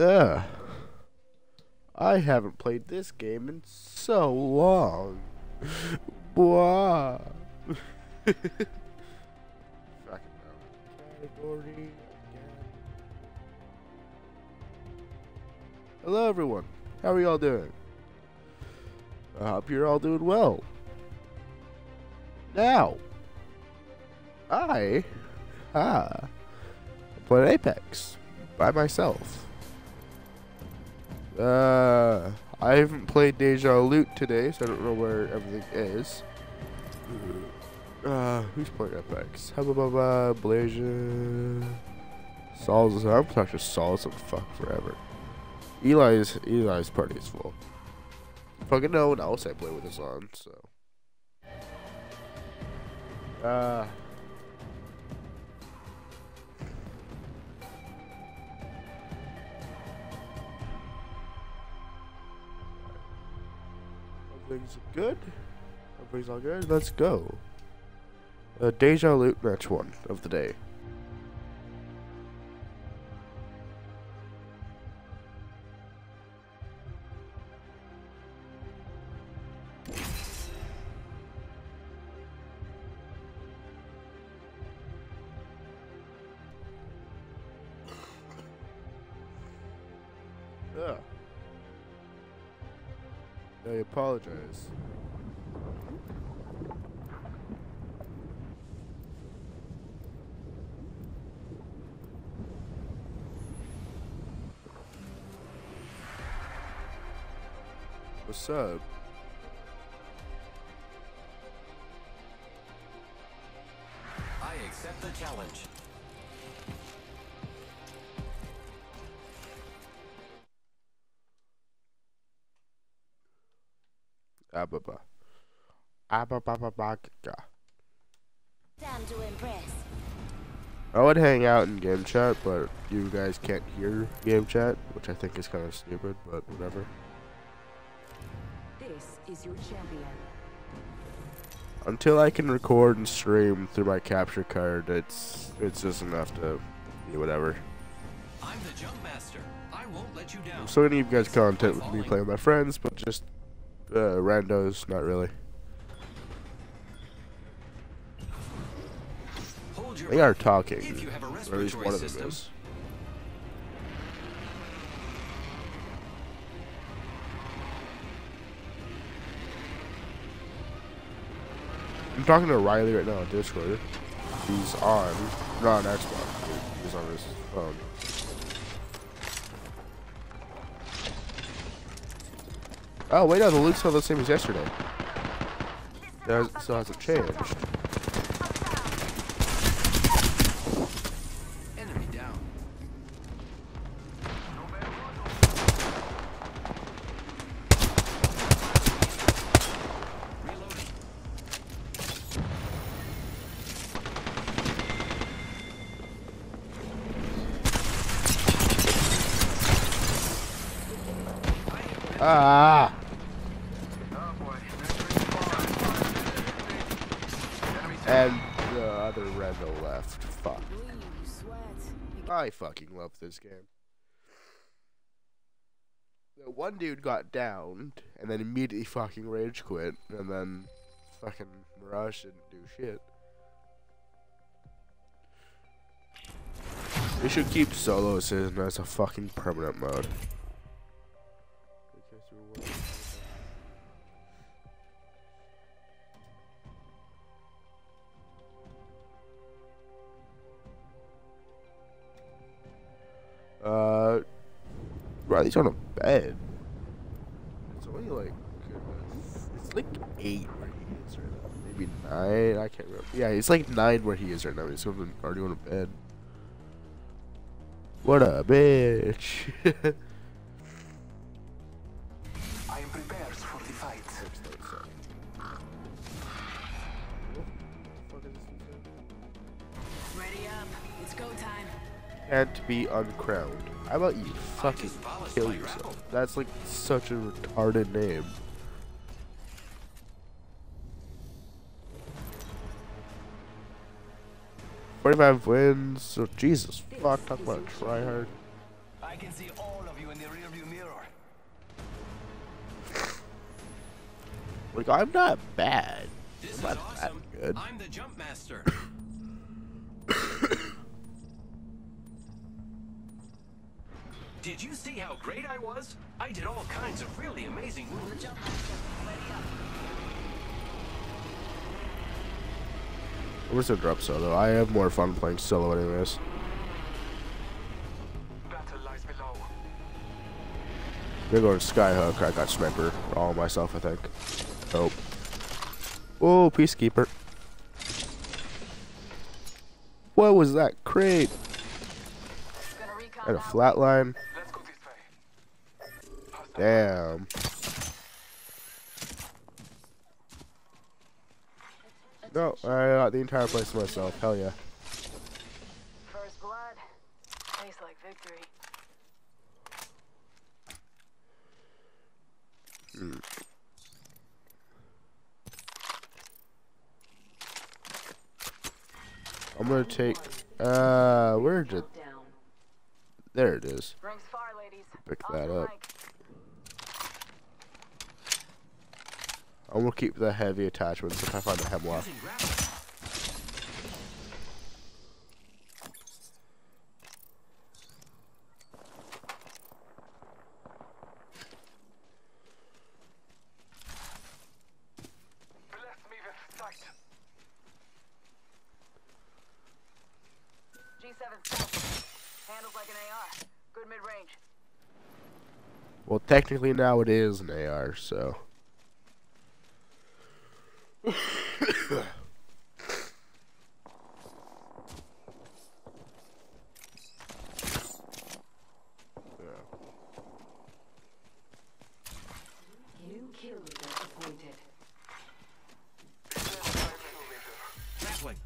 Ugh. I haven't played this game in so long. Blah. Hello, everyone. How are y'all doing? I hope you're all doing well. Now, I, ah, play Apex by myself. Uh, I haven't played Deja Loot today, so I don't know where everything is. Uh, who's playing? How about Blazer? Saul's. I'm talking to Saul's on fuck forever. Eli's Eli's party is full. Fucking no one else I play with is on, so. Uh. Everything's good. Everything's all good. Let's go. A Deja Loot match one of the day. Yeah. I apologize. What's up? I would hang out in game chat, but you guys can't hear game chat, which I think is kind of stupid, but whatever. This is your champion. Until I can record and stream through my capture card, it's it's just enough to be whatever. I'm the jump master. I won't let you down. I'm still gonna give you guys content with me playing with my friends, but just uh, randos, not really. They are talking, If you have a or at least one of them is. I'm talking to Riley right now on Discord. He's on, not on Xbox. He's on his phone. Oh wait, no, the loot's still the same as yesterday. That still hasn't changed. This game. One dude got downed and then immediately fucking rage quit, and then fucking Mirage didn't do shit. We should keep solo assist as a fucking permanent mode. Uh, Riley's on a bed. It's only like it's like eight where he is right now. Maybe nine. I can't remember. Yeah, it's like nine where he is right now. He's already on a bed. What a bitch. Can't be uncrowned. How about you fucking kill yourself? That's like such a retarded name. Forty-five wins. So Jesus, fuck. Talk about a tryhard. I I can see all of you in the rearview mirror. Like I'm not bad. This I'm is not that good. I'm the jump master. Did you see how great I was? I did all kinds of really amazing moves. I'm just gonna drop solo. I have more fun playing solo anyways. Battle lies below. We're going Skyhook. I got Sniper all myself, I think. Oh. Oh, Peacekeeper. What was that crate? Gonna And a flatline. Let's go this way. Hostile. Damn. No, I got the entire place to myself. Hell yeah. First blood. Tastes like victory. I'm gonna take. Uh, where did? Down. There it is. Rings far, ladies. Pick that up. I'm gonna keep the heavy attachments if I find the Hemlok. Bless me with sight. G7 scout. Handles like an AR. Good mid-range. Well, technically now it is an AR, so. New kill leader appointed. Return to my middle leader. Grappling.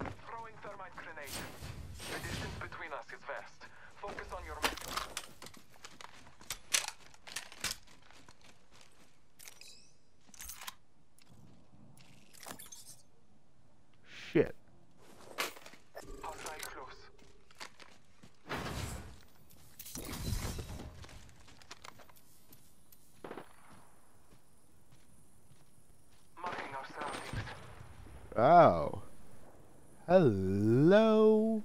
Throwing thermite grenade. The distance between us is vast. Focus on your mission. Shit. Hostile close. Marking our surroundings. Oh. Hello.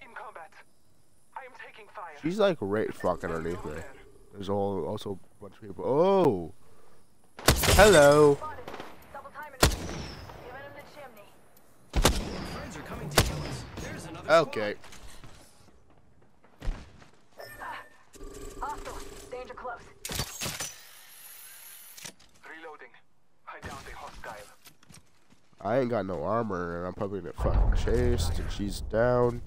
In combat. I am taking fire. She's like right fucking underneath me. There's all, also a bunch of people. Oh. Hello. Okay. I ain't got no armor, and I'm probably gonna fucking chased, and she's down.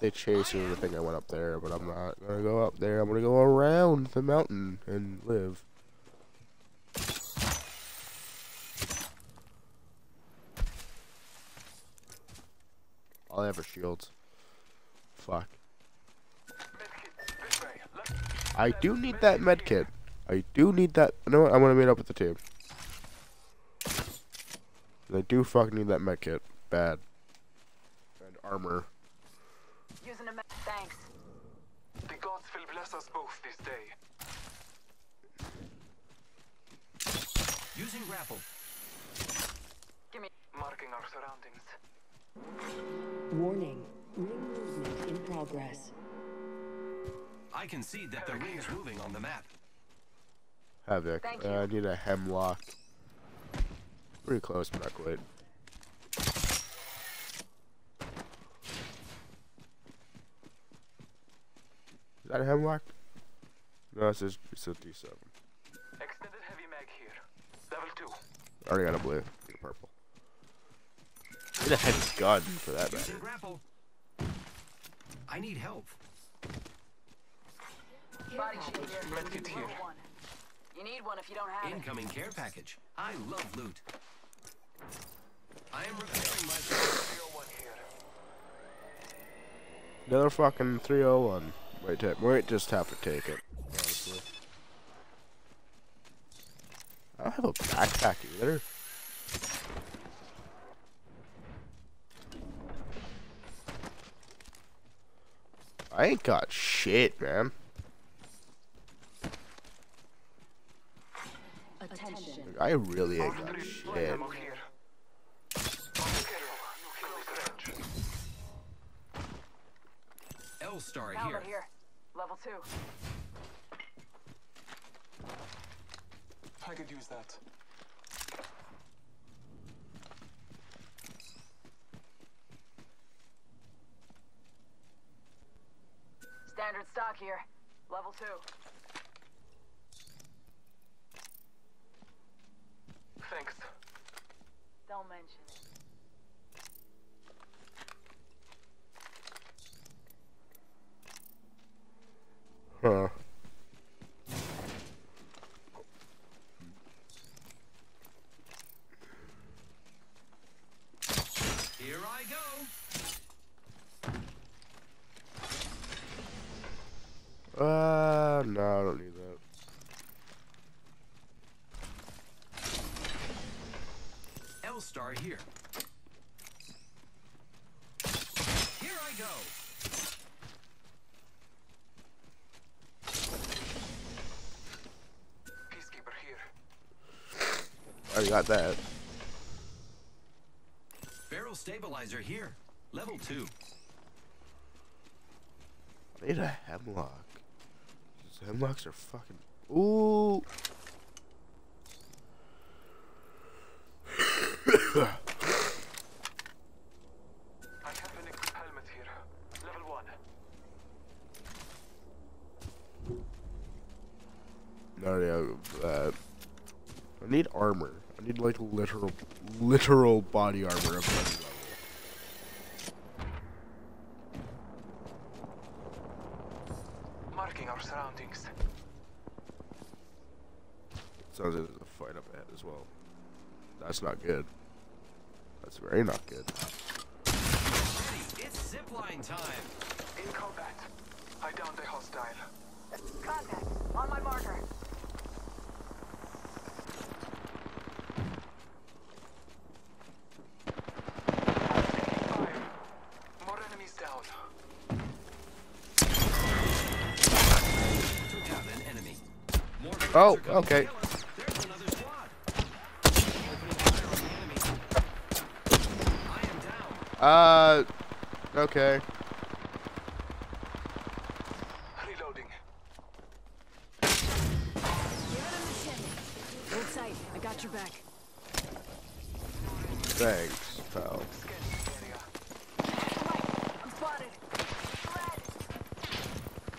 They chase me I think I went up there, but I'm not gonna go up there. I'm gonna go around the mountain and live. All I have are shields. Fuck. Medkit, I do need that med kit. I do need that. You know what? I'm gonna meet up with the team. I do fucking need that med kit. Bad. And armor. Using a med. Thanks. The gods will bless us both this day. Using grapple. Give me. Marking our surroundings. Warning. Ring movement in progress. I can see that the ring's moving on the map. Havoc. Thank Uh. I need a Hemlok. Pretty close, but not. Is that a Hemlok? No, it says it's a G7. Extended heavy mag here. Level 2. Already got a blue. Need a purple. Need a heavy gun for that matter. I need help. Body shield here. Medkit here. You need one if you don't have it. Incoming care package. I love loot. I am repairing myself. 301 here. Another fucking 301. Might, ta- might just have to take it. Honestly. I don't have a backpack either. I ain't got shit, man. Attention. I really ain't got shit. ammo here. On schedule. L-Star here. here. Level two. I could use that. Standard stock here. Level two. Thanks. Don't mention it. Huh. Here I go. Uh, no, I don't need that. L-Star here. Here I go. Peacekeeper here. I already got that. Barrel stabilizer here. Level two. I need a Hemlok. These Hemloks are fucking. Ooh. I have an equipped helmet here. Level one. No, uh, I need armor. Need like literal, literal body armor of any level. Marking our surroundings. Sounds like there's a fight up ahead as well. That's not good. That's very not good. Ready. It's zipline time. In combat. I downed a hostile. Contact. On my marker. Fire. More enemies down. Took out an enemy. More Oh, bullets are coming to okay. kill us. There's another squad. Opening fire on the enemy. I am down. Uh, okay. Reloading. Give it in the chimney. Hold tight. I got your back. Thanks, pal. Scanning the area. I'm spotted. Red.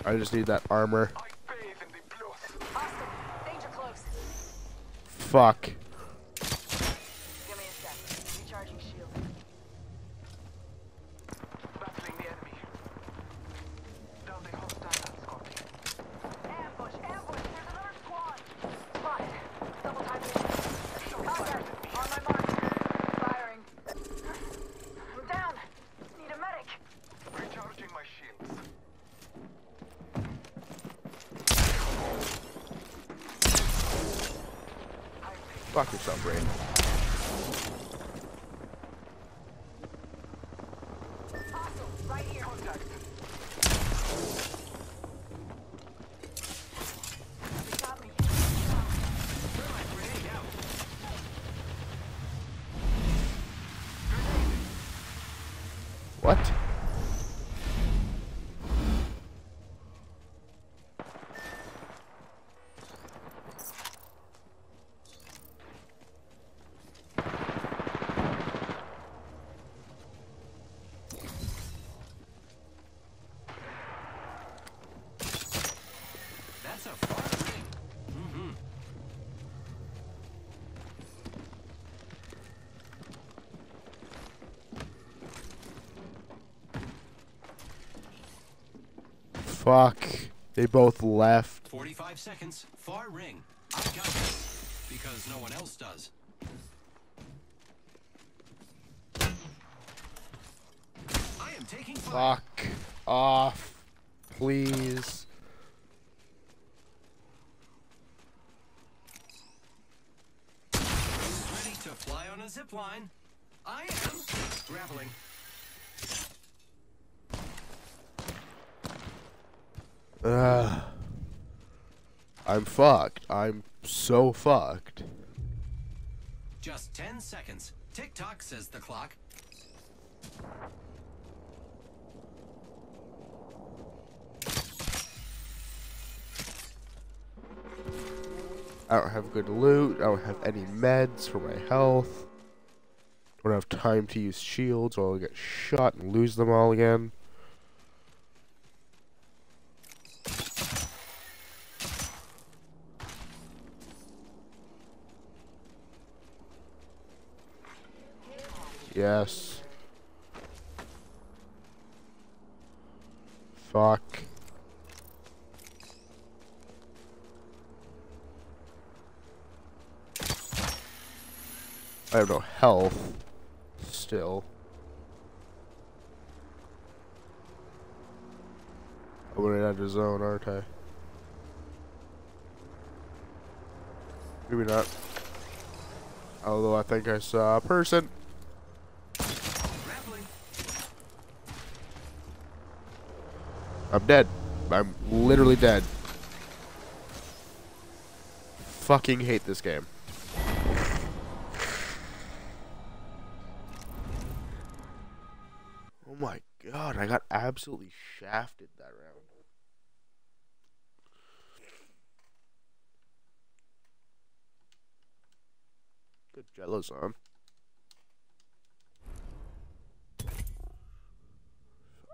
I just need that armor. I bathe in the blood. Hostile. Danger close. Fuck. Give me a sec. Recharging shield. Battling the enemy. Downed a hostile escort. Ambush. Ambush. There's another squad. Spotted. Double time. Contact. On my mark. Firing. I'm down. Need a medic. Recharging my shields. Fuck yourself, Rain. Hostile. Right here. Contact. He got me. Thermite grenade out. What? That's a far ring. Mm-hmm. Fuck. They both left. 45 seconds. Far ring. I got this. Because no one else does. I am taking fire. Fuck off. please. Ready to fly on a zip line? I am. Grappling. Ugh. I'm fucked. I'm so fucked. Just 10 seconds. Tick tock, says the clock. I don't have good loot. I don't have any meds for my health. Don't have time to use shields or I'll get shot and lose them all again. Yes. Fuck. I have no health. Still. I'm gonna enter zone, aren't I? Maybe not. Although I think I saw a person. I'm dead. I'm literally dead. Fucking hate this game. Oh my god, I got absolutely shafted that round. Good jello's on.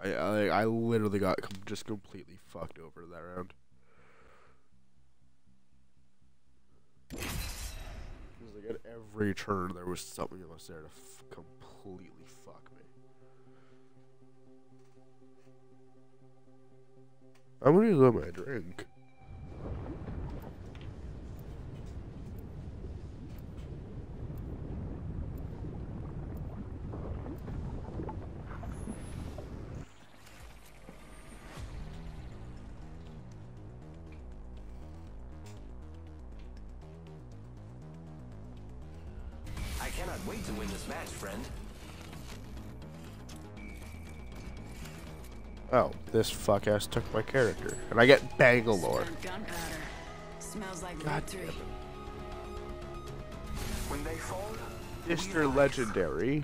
I, I I literally got com- just completely fucked over that round. 'Cause, like at every turn there was something else there to f- completely fuck me. I'm gonna go my drink. To win this match, friend. Oh, this fuck ass took my character, and I get Bangalore. Smells like God damn it. When they fall, Mr. Legendary.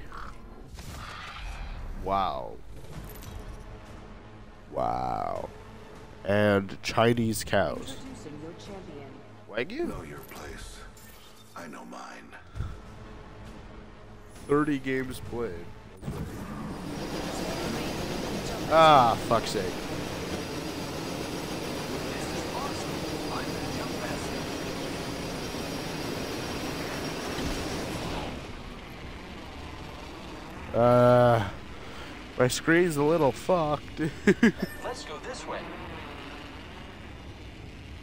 Wow. Wow. And Chinese cows. Introducing your champion. Wagyu? Know your place. I know mine. 30 games played. Ah, fuck's sake. This is awesome. I'm gonna jump faster. Uh, my screen's a little fucked. Let's go this way.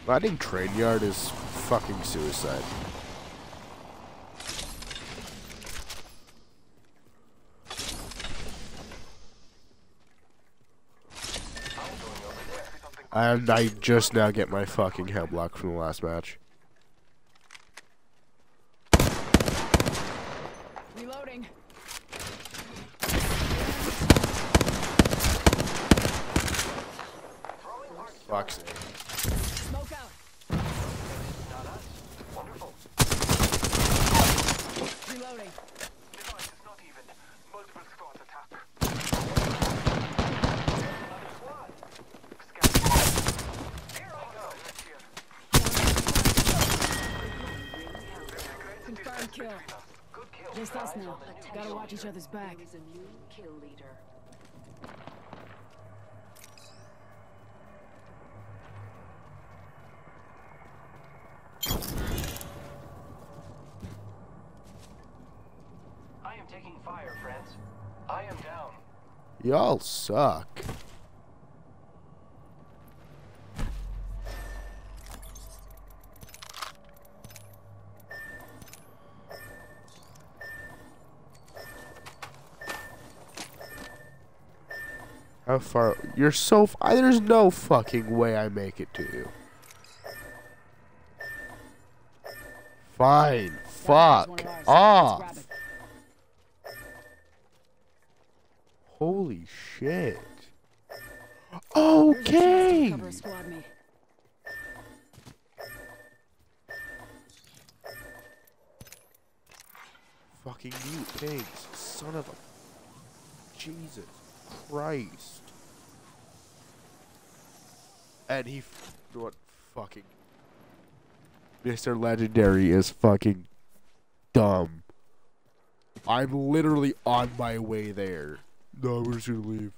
Finding train yard is fucking suicide. And I just now get my fucking Hemlok from the last match. Reloading. Fuck's sake. Smoke out. Reloading. device is not even. Multiple squads attack. Another squad. Scan. Here I go. Let's hear. Confirmed kill. Good kill. Just us now. Gotta watch each other's back. There is a new kill leader. I am taking fire, friends. I am down. Y'all suck. How far? You're so. I, there's no fucking way I make it to you. Fine. Fuck off. Holy shit. Okay. Fucking mute pigs. Son of a. Jesus Christ. And he. What fucking. Mr. Legendary is fucking dumb. I'm literally on my way there. No, we're just gonna leave.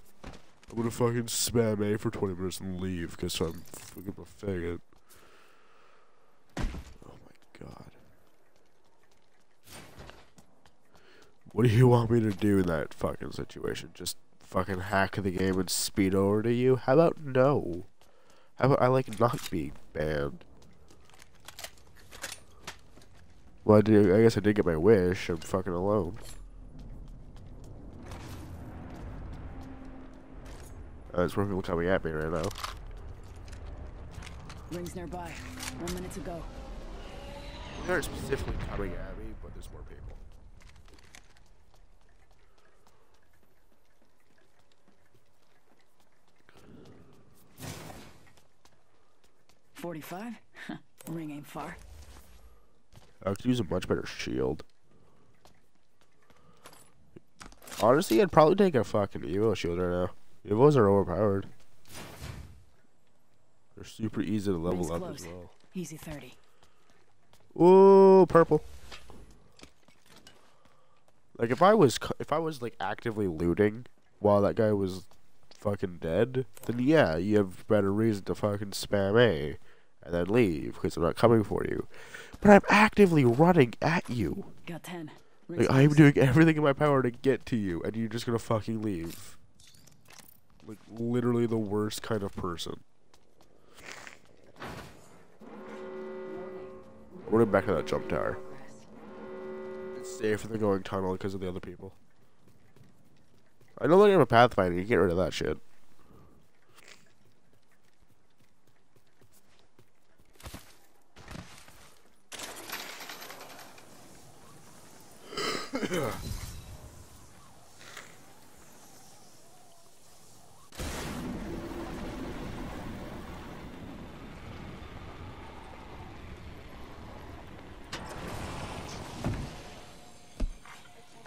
I'm gonna fucking spam A for 20 minutes and leave because I'm fucking a faggot. Oh my god. What do you want me to do in that fucking situation? Just fucking hack the game and speed over to you? How about no? How about I like not being banned? Well, I, did, I guess I did get my wish. I'm fucking alone. Uh, there's more people coming at me right now. Rings nearby. One minute to go. They aren't specifically coming at me, but there's more people. Forty-five. Ring ain't far. I could use a much better shield. Honestly, I'd probably take a fucking Evo shield right now. Evos are overpowered. They're super easy to level Rings up close. as well. Easy thirty. Ooh, purple. Like if I was if I was like actively looting while that guy was fucking dead, then yeah, you have better reason to fucking spam A and then leave because I'm not coming for you. But I'm actively running at you. Got ten. Like I'm doing everything in my power to get to you, and you're just gonna fucking leave. Like literally the worst kind of person. I'm running back to that jump tower. It's safe safer than going tunnel because of the other people. I no longer have a pathfinder. You get rid of that shit.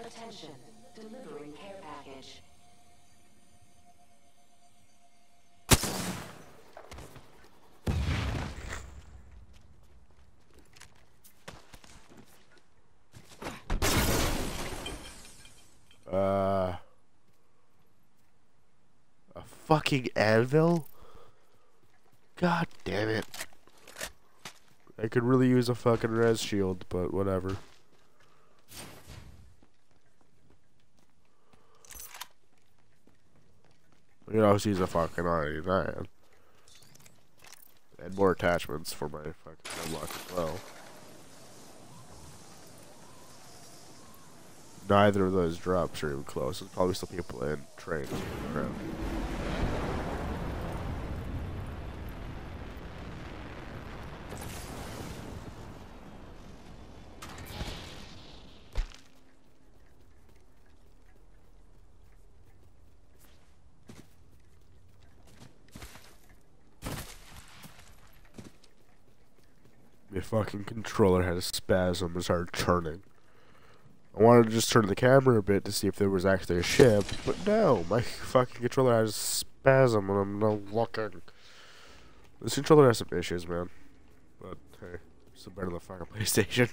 Attention, delivering care package. Uh, a fucking anvil? God damn it. I could really use a fucking res shield, but whatever. You know, use a fucking R89. And more attachments for my fucking Hemlok as well. Neither of those drops are even close. There's probably still people in trains around. My fucking controller had a spasm and started churning. Wanted to just turn the camera a bit to see if there was actually a ship, but no, my fucking controller has a spasm and I'm not looking. This controller has some issues, man. But hey, still better than the fucking PlayStation.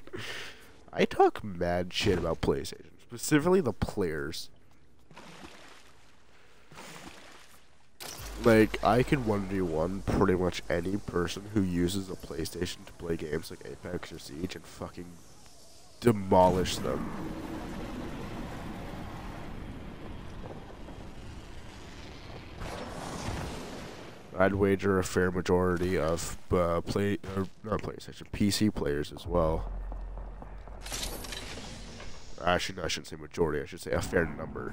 I talk mad shit about PlayStation, specifically the players. Like, I can 1v1 pretty much any person who uses a PlayStation to play games like Apex or Siege and fucking demolish them. I'd wager a fair majority of uh, play or not PlayStation PC players as well. Actually, no, I shouldn't say majority. I should say a fair number.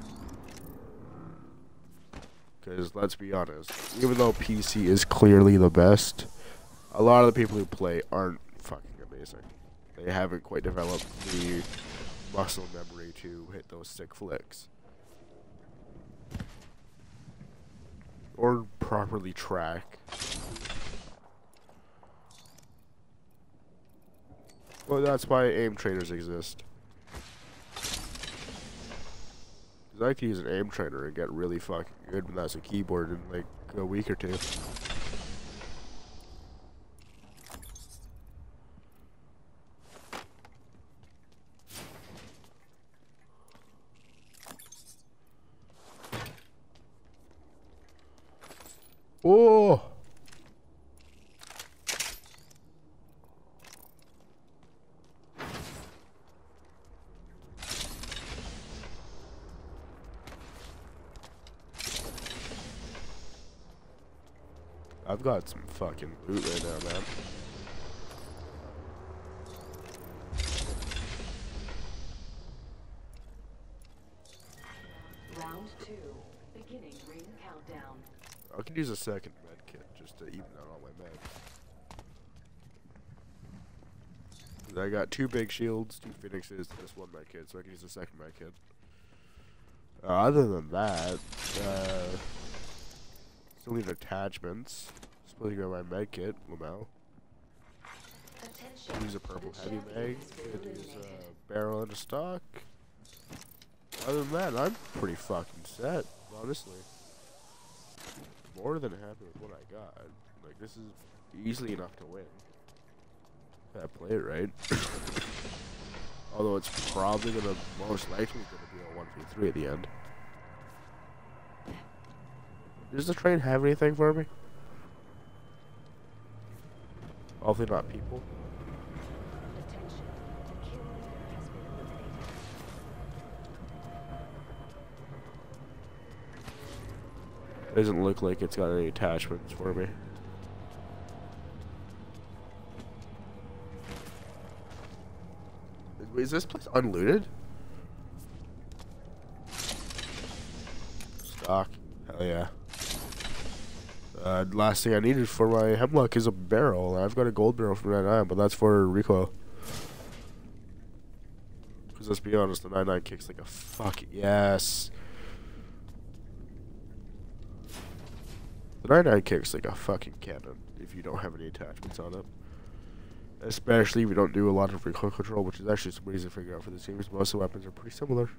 Because let's be honest, even though PC is clearly the best, a lot of the people who play aren't fucking amazing. They haven't quite developed the muscle memory to hit those sick flicks. Or properly track. Well, that's why aim trainers exist. 'Cause I could use an aim trainer and get really fucking good when that's a keyboard in like a week or two. Oh! I've got some fucking loot right now, man. Round two. Beginning ring countdown. I could use a second med kit just to even out all my meds. I got two big shields, two phoenixes, and this one med kit, so I can use a second med kit. Uh, other than that, uh, still need attachments. Supposed to go my med kit, Lamel. Attention. Use a purple heavy mag. Could use a barrel and a stock. Other than that, I'm pretty fucking set, honestly. More than happy with what I got. Like, this is easily enough to win. If I play it right. Although it's probably gonna, most likely gonna be a 1v3 at the end. Does the train have anything for me? Hopefully not people. Doesn't look like it's got any attachments for me. Is this place unlooted? Stock. Hell yeah. Uh, last thing I needed for my Hemlok is a barrel. I've got a gold barrel from 99, but that's for recoil. Because let's be honest, the 99 kicks like a fuck. Yes. The 99 kicks like a fucking cannon if you don't have any attachments on it. Especially if you don't do a lot of recoil control, which is actually some easy to figure out for this game, because most of the weapons are pretty similar.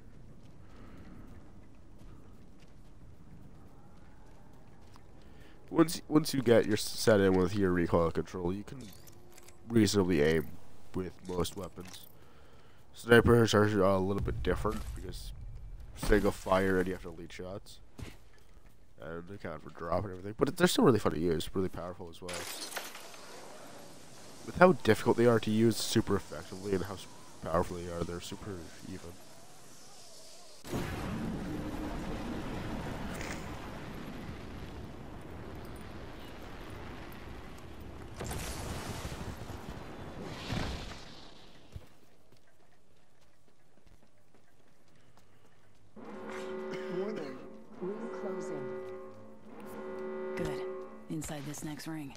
Once once you get your set in with your recoil control, you can reasonably aim with most weapons. Snipers are a little bit different because single fire and you have to lead shots and they count for drop and everything. But they're still really fun to use, really powerful as well. With how difficult they are to use super effectively and how powerful they are, they're super even. Inside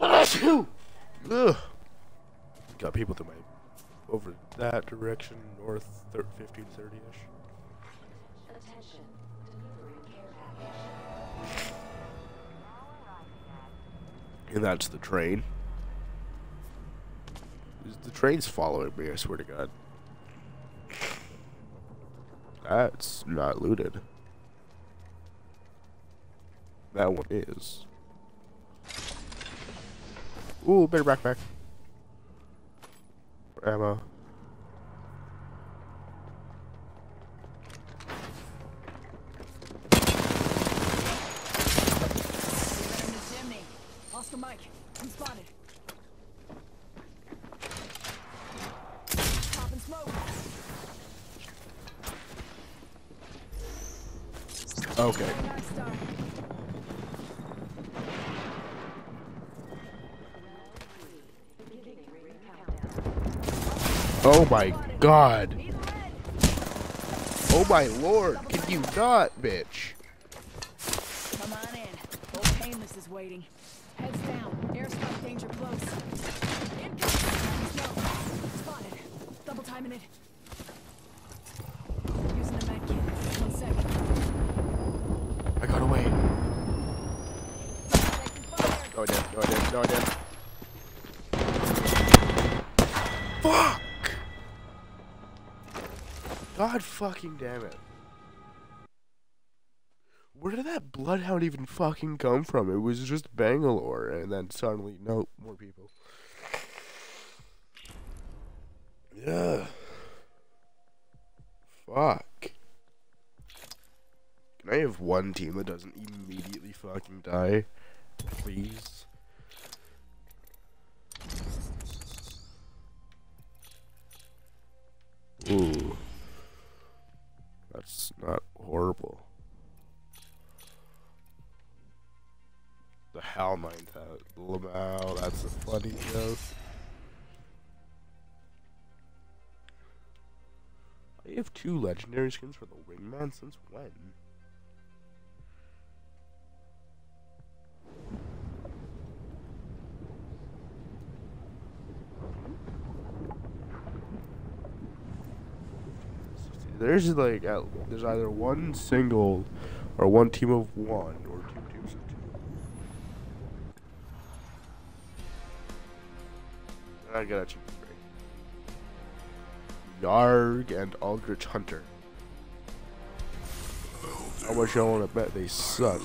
this next ring. Ugh. Got people to my over that direction, north thir- 15, 30 ish. Attention. Delivering care package. And that's the train. The train's following me, I swear to God. That's not looted. That one is. Ooh, better backpack. Ammo. Okay. Oh my god. Oh my lord, can you not, bitch? God fucking damn it. Where did that bloodhound even fucking come from? It was just Bangalore, and then suddenly, no, more people. Yeah. Fuck. Can I have one team that doesn't immediately fucking die? Please. Legendary skins for the Wingman since when? There's like there's either one single or one team of one or two teams of two. I got a. Yarg and Aldrich Hunter. How wish y'all wanna bet they suck?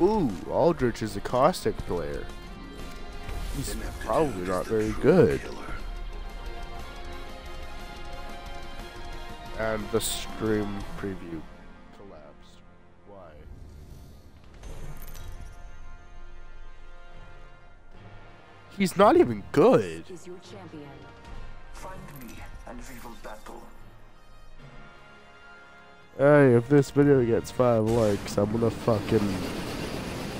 Ooh, Aldrich is a caustic player. He's probably not very good. And the stream preview collapsed. Why? He's not even good. Is your champion. Find me and we will battle. Hey, if this video gets five likes, I'm gonna fucking.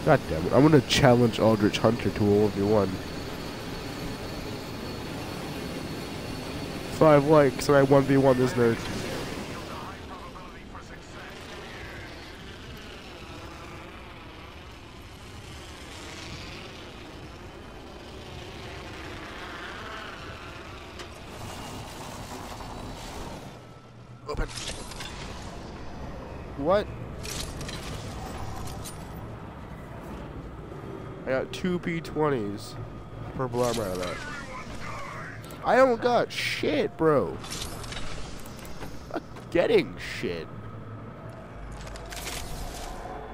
God damn it. I'm gonna challenge Aldrich Hunter to a 1v1. Five likes and I 1v1 this nerd. Open. What? I two P20s. Purple armor out of that. I don't got shit, bro. Not getting shit.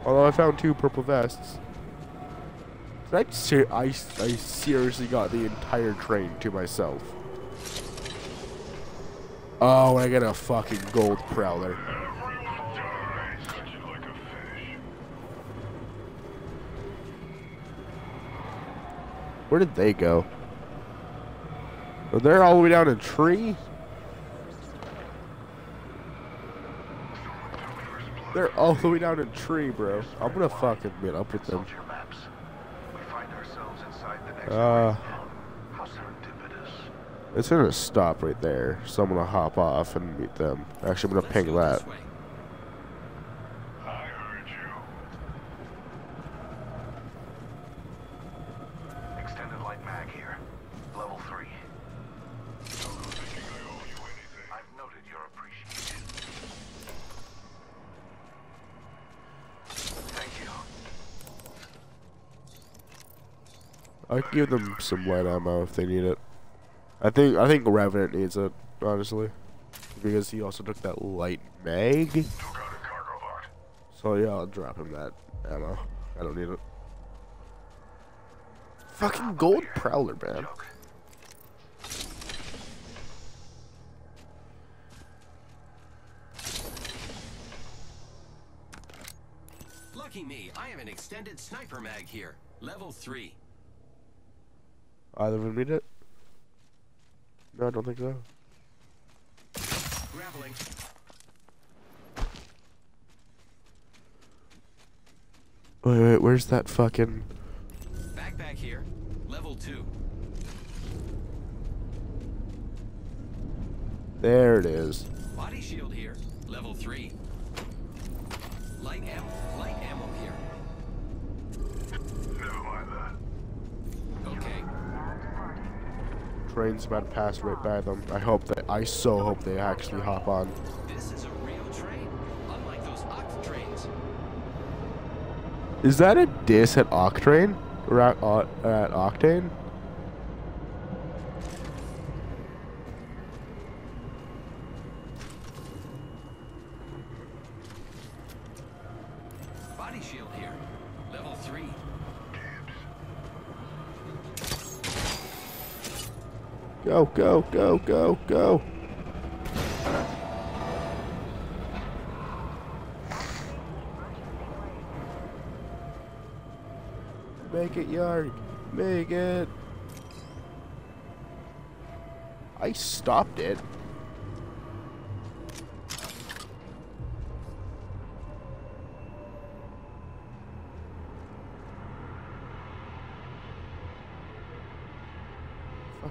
Although I found two purple vests. Did I, ser- I, I seriously got the entire train to myself. Oh, I got a fucking gold prowler. Where did they go? Are they all the way down a tree? They're all the way down a tree, bro. I'm gonna fucking meet up with them. Consult your maps. We find ourselves inside the next Uh. It's gonna stop right there, so I'm gonna hop off and meet them. Actually, I'm gonna ping that. this way. I heard you. Extended light mag here. Level 3. I've noted your appreciation. Thank you. I can give them some light ammo if they need it. I think I think Revenant needs it, honestly, because he also took that light mag. So yeah, I'll drop him that ammo. I don't need it. Fucking gold prowler, man. Lucky me, I have an extended sniper mag here. Level 3. Either of them need it? No, I don't think so. Grappling. Wait, wait, where's that fucking? Backpack here. Level 2. There it is. Body shield here. Level 3. Light ammo. Light ammo here. Never mind that. Okay. Train's about to pass right by them. I hope that I so hope they actually hop on. This is a real train. Unlike those oct trains. Is that a diss at Octane? Or at, uh, at Octane? Body shield here. Level 3. Go, go, go, go, go. Make it, Yarg. Make it. I stopped it.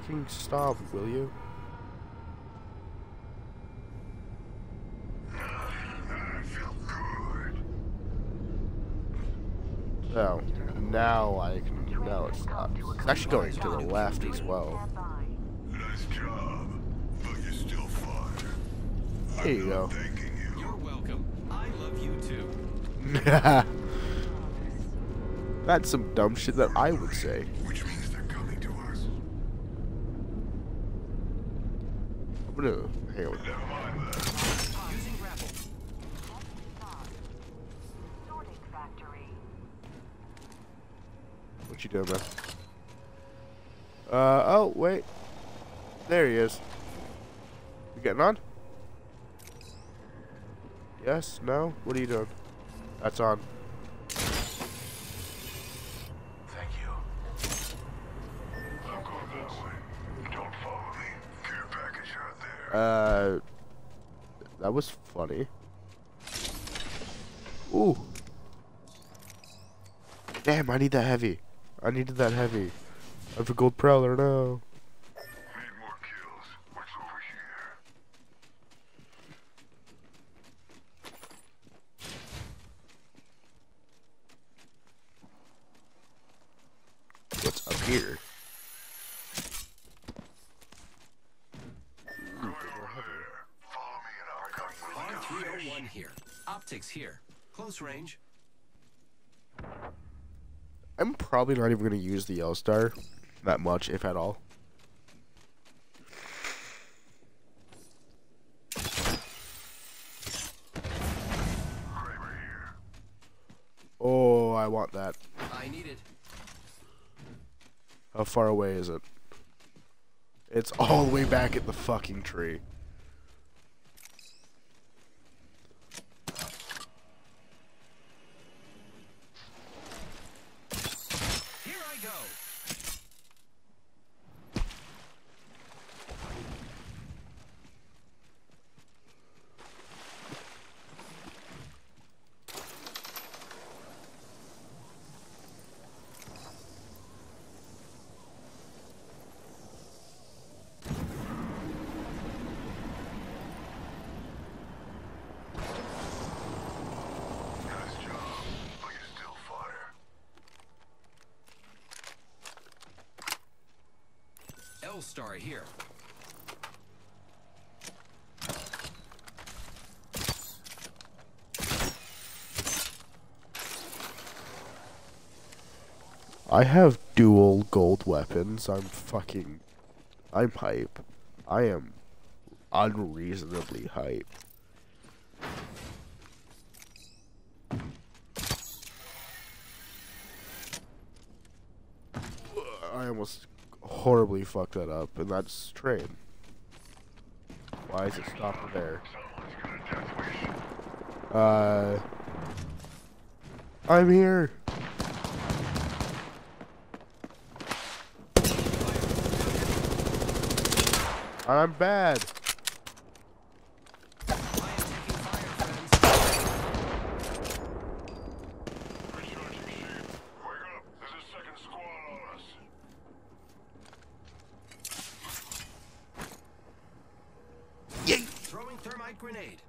Fucking stop, will you? I. No. Now I can. Now it's not. It's actually going to the left as well. Nice job. But you're still fine. There you go. Thanking you. You're welcome. I love you too. That's some dumb shit that I would say. Which means they're coming to us. I'm gonna hang on. Never mind that. Using grapple. Sorting factory. What you doing, man? Uh oh, wait. There he is. You getting on? Yes? No? What are you doing? That's on. Uh, that was funny. Ooh. Damn, I need that heavy. I needed that heavy. I have a gold prowler now. Need more kills. What's over here? What's up here? Follow me and I'll come with you. R301 here. Optics here. Close range. I'm probably not even gonna use the Yellow Star that much, if at all. Oh, I want that. I need it. How far away is it? It's all the way back at the fucking tree. Here I go. Nice job. But you still fire. L star here. I have dual gold weapons. I'm fucking. I'm hype. I am unreasonably hype. I almost horribly fucked that up, and that's train. Why is it stopped there? Uh. I'm here. I'm bad. I am taking fire, friends. Recharging shield. Wake up. There's a second squad on us. Throwing thermite grenade.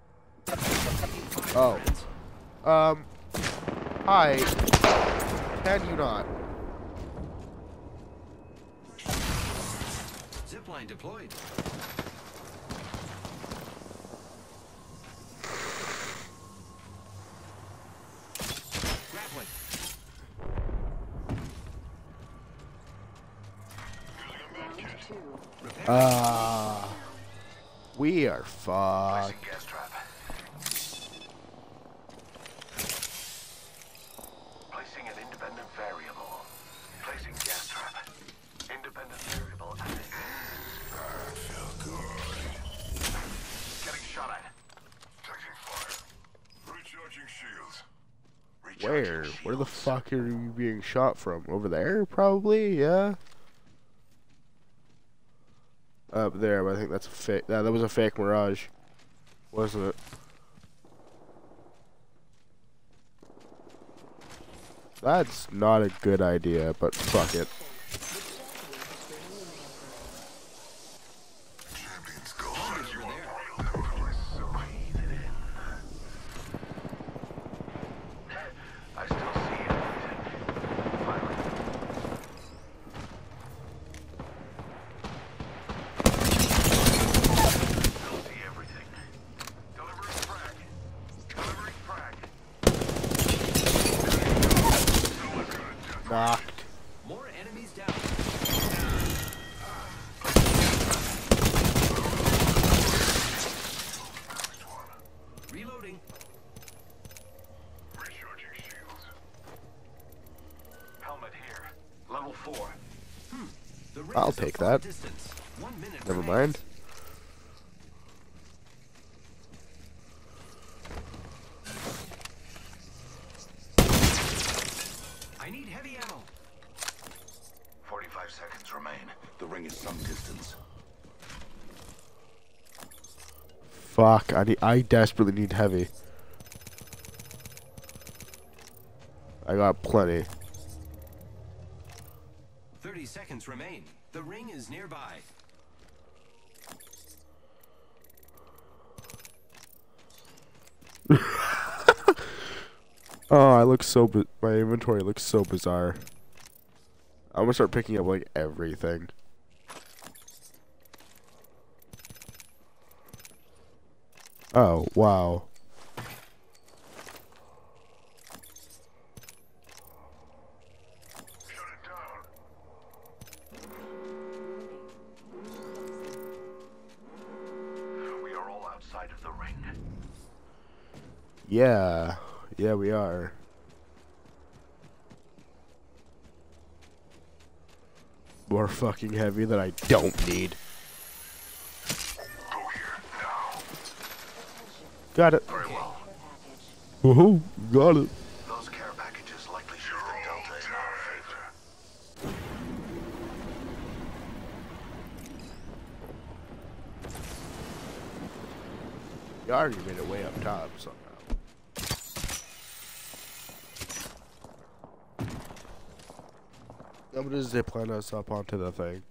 Oh. Um. Hi. Can you not? Zipline deployed. Grappling. Round two. Ah. we are fucked. Placing gas trap. Placing an independent variable. Placing gas trap. Independent variable added. That feel good. Getting shot at. Taking fire. Recharging shields. Recharging Where? Are you being shot from? Over there, probably. Yeah. Up there, but I think that's a fake. That, that was a fake mirage, wasn't it? That's not a good idea, but fuck it. Champions gone. You are Breathe it in. I still see everything. Firing. Still see everything. Delivering frag. Delivering frag. Knocked. More enemies down. Reloading. Recharging shields. Helmet here. Level four. The ring I'll is a take that. Distance. One minute Never mind. I need heavy ammo. 45 seconds remain. The ring is some distance. Fuck. I need. I desperately need heavy. I got plenty. 30 seconds remain. Nearby. Oh, I look so. My inventory looks so bizarre. I'm gonna start picking up like everything. Oh wow. The ring. Yeah, yeah, we are. More fucking heavy that I don't need. Go here now. Got it. Very well. Woohoo! Got it. Those care packages likely show the delta in our favor. You already made it way up top somehow. I'm gonna zipline us up onto the thing.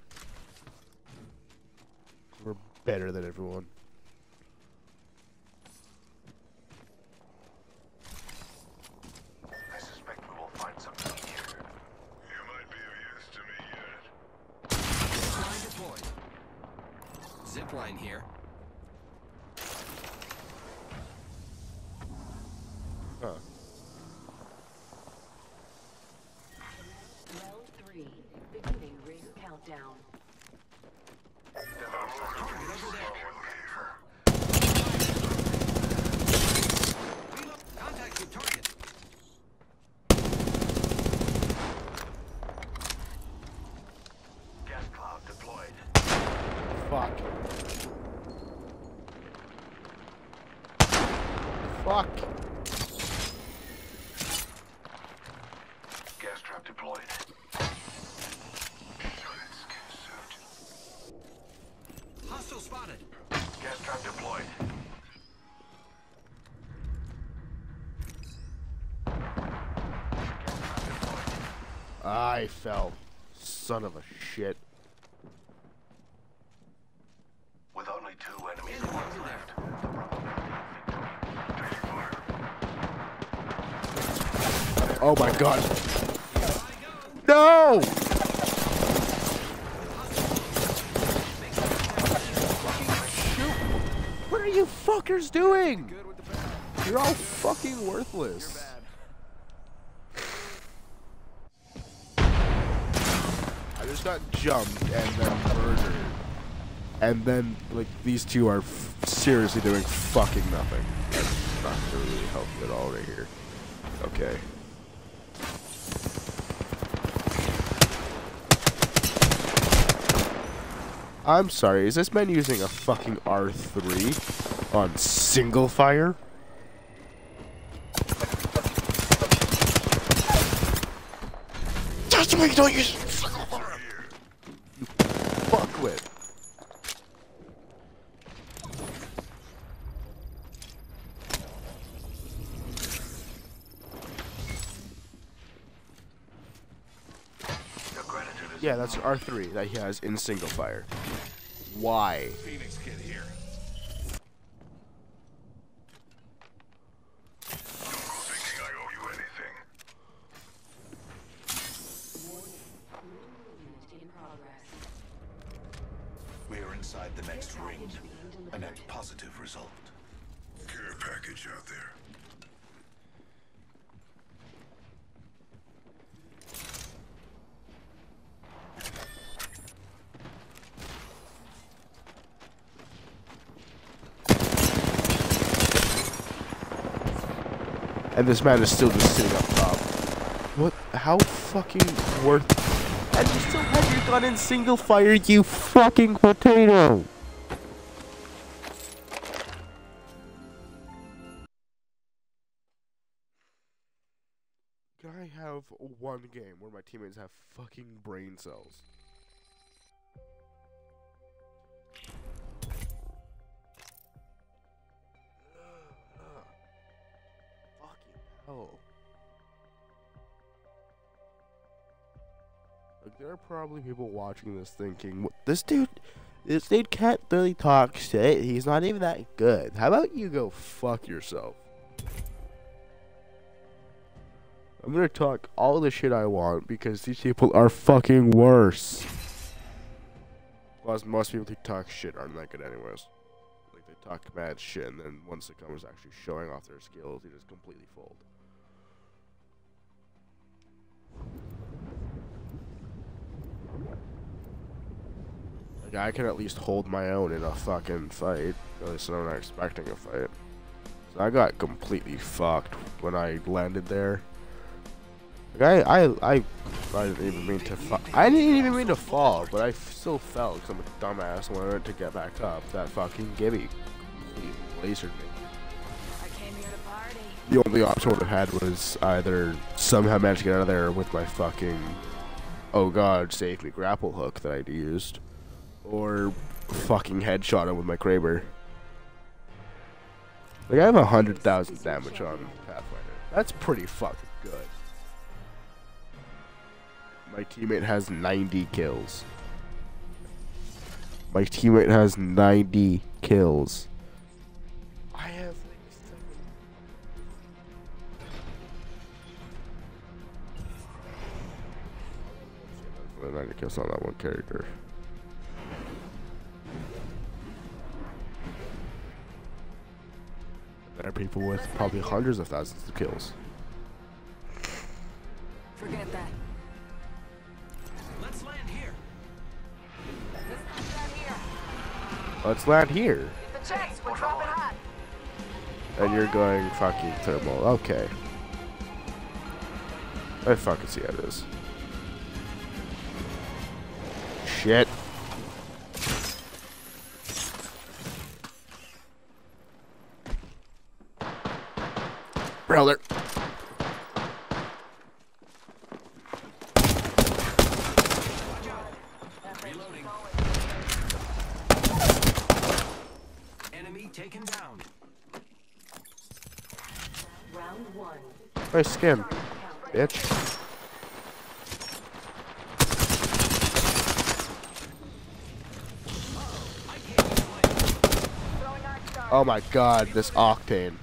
We're better than everyone. deployed. Hostile spotted. Gas trap deployed. I fell. Son of a shit. With only two enemies left, the probability of victory. Oh my god. No! What are you fuckers doing? Good with the bad. You're all fucking worthless. I just got jumped and then murdered. And then, like, these two are f- seriously doing fucking nothing. That's not gonna really help you at all right here. Okay. I'm sorry, is this man using a fucking R3 on single fire? That's why you don't use single fire. You fuck with. Yeah, that's R3 that he has in single fire. Why? Phoenix Kit here. Thinking I owe you anything. in progress. We are inside the next ring. A net positive result. Care package out there. And this man is still just sitting up top. What? How fucking worth? And you still have your gun in single fire, you fucking potato! Can I have one game where my teammates have fucking brain cells? Are probably people watching this thinking, this dude, this dude can't really talk shit. He's not even that good. How about you go fuck yourself? I'm gonna talk all the shit I want because these people are fucking worse. Plus, most people who talk shit aren't that good anyways. Like, they talk mad shit, and then once it comes actually showing off their skills, they just completely fold. Like, I can at least hold my own in a fucking fight. At least I'm not expecting a fight. So I got completely fucked when I landed there. Like I, I, I, I didn't even mean to fall. I didn't even mean to fall, but I still fell because I'm a dumbass when I went to get back up. That fucking Gibby lasered me. The only option I would have had was either somehow manage to get out of there with my fucking, oh god, save me grapple hook that I'd used, or fucking headshot him with my Kraber. Like I have a hundred thousand damage on Pathfinder. That's pretty fucking good. My teammate has 90 kills. My teammate has 90 kills. I have like seven. The 90 kills on that one character. There are people with probably hundreds of thousands of kills. Forget that. Let's land here. Let's land here. The checks, we're dropping hot. And you're going fucking thermal. Okay. I fucking see how it is. Brother. Reloading. Enemy taken down. Round one. Nice skin. Bitch. Oh my god, this octane.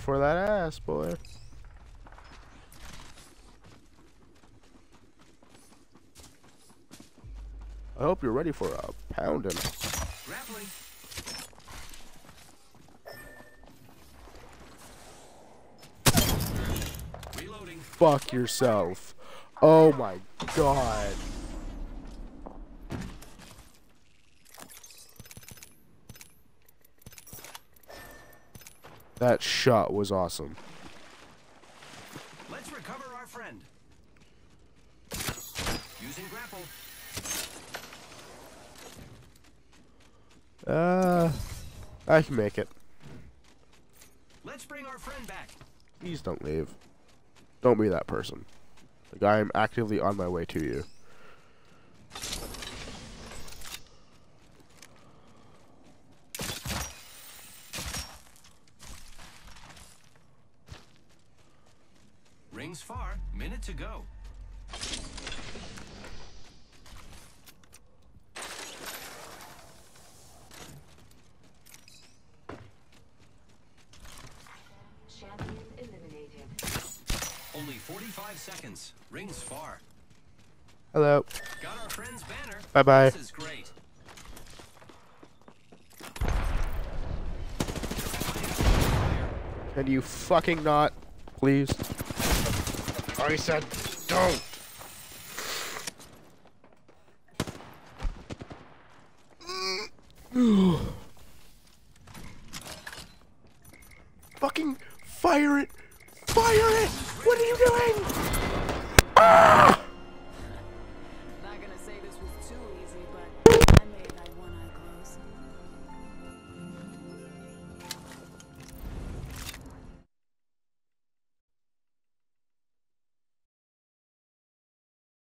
coming for that ass, boy. I hope you're ready for a pounding. Grappling. Fuck yourself. Oh my god. That shot was awesome. Let's recover our friend. Using grapple. Uh, I can make it. Let's bring our friend back. Please don't leave. Don't be that person. Like I am actively on my way to you. Bye bye. This is great. Can you fucking not, please? I said don't.